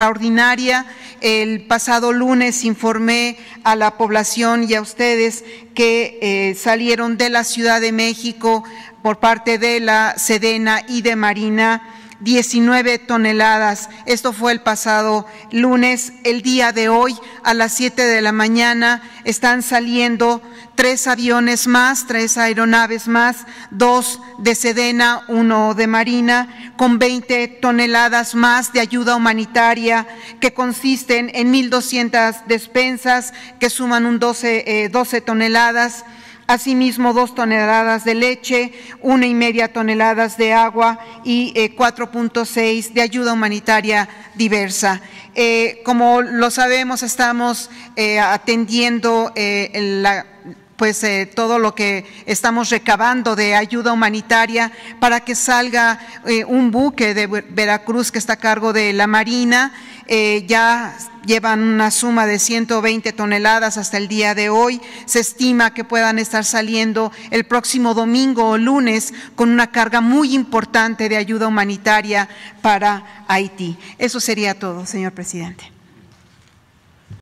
extraordinaria. El pasado lunes informé a la población y a ustedes que eh, salieron de la Ciudad de México por parte de la Sedena y de Marina 19 toneladas. Esto fue el pasado lunes. El día de hoy, a las 7 de la mañana, están saliendo tres aviones más, tres aeronaves más, dos de Sedena, uno de Marina, con 20 toneladas más de ayuda humanitaria que consisten en 1.200 despensas que suman un 12, 12 eh, toneladas asimismo dos toneladas de leche, una y media toneladas de agua y 4.6 eh, de ayuda humanitaria diversa. Eh, como lo sabemos, estamos eh, atendiendo la pues todo lo que estamos recabando de ayuda humanitaria para que salga un buque de Veracruz que está a cargo de la Marina. ya llevan una suma de 120 toneladas hasta el día de hoy. Se estima que puedan estar saliendo el próximo domingo o lunes con una carga muy importante de ayuda humanitaria para Haití. Eso sería todo, señor presidente.